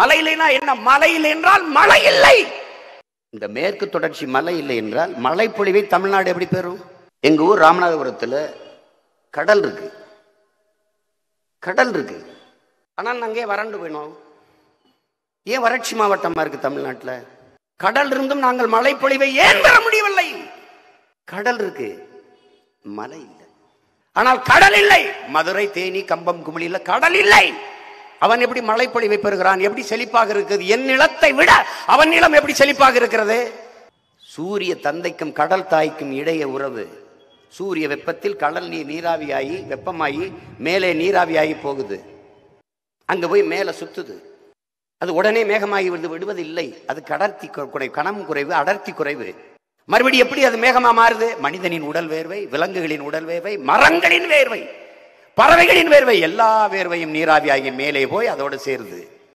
மலை இல்லைன்னா என்ன? மலை இல்லை என்றால் மழை இல்லை இந்த மேற்கு தொடர்ச்சி மலை இல்லை என்றால் மழைப்பொழிவை தமிழ்நாடு எப்படி பெறும்? எங்க ஊர் ராமநாதபுரத்தில் கடல் இருக்கு. கடல் இருக்கு. ஆனால் நாங்கள் வறண்டு போயினோம்? ஏன் வறட்சி மாவட்டமா இருக்கு தமிழ்நாட்டில்? கடல் இருந்தும் நாங்கள் மழைப்பொழிவை ஏன் பெற முடியவில்லை? கடல் இருக்கு. மலை இல்லை. ஆனால் கடல் இல்லை. மதுரை தேனி கம்பம் குமிழில கடல் இல்லை. அவன் எப்படி மழைப்பொழிவை பெறுகிறான்? எப்படி செழிப்பாக இருக்கிறது என் நிலத்தை விட அவன் நிலம் எப்படி செழிப்பாக இருக்கிறது? சூரிய தந்தைக்கும் கடல் தாய்க்கும் இடையே உறவு. சூரிய வெப்பத்தில் கடல் நீர் நீராவியாகி வெப்பமாகி மேலே நீராவியாகி போகுது. அங்க போய் மேலே சுத்துது. அது உடனே மேகமாகி விழுந்து விடுவதில்லை. அது கடர்த்தி குறைவு குறை கணம் குறைவு அடர்த்தி குறைவு. மறுபடியும் எப்படி அது மேகமா மாறுது? மனிதனின் உடல் வேர்வை விலங்குகளின் உடல் வேர்வை மரங்களின் வேர்வை. பறவைகளின் வேர்வை எல்லா வேர்வையும் நீராவியாகி மேலே போய் அதோடு சேருது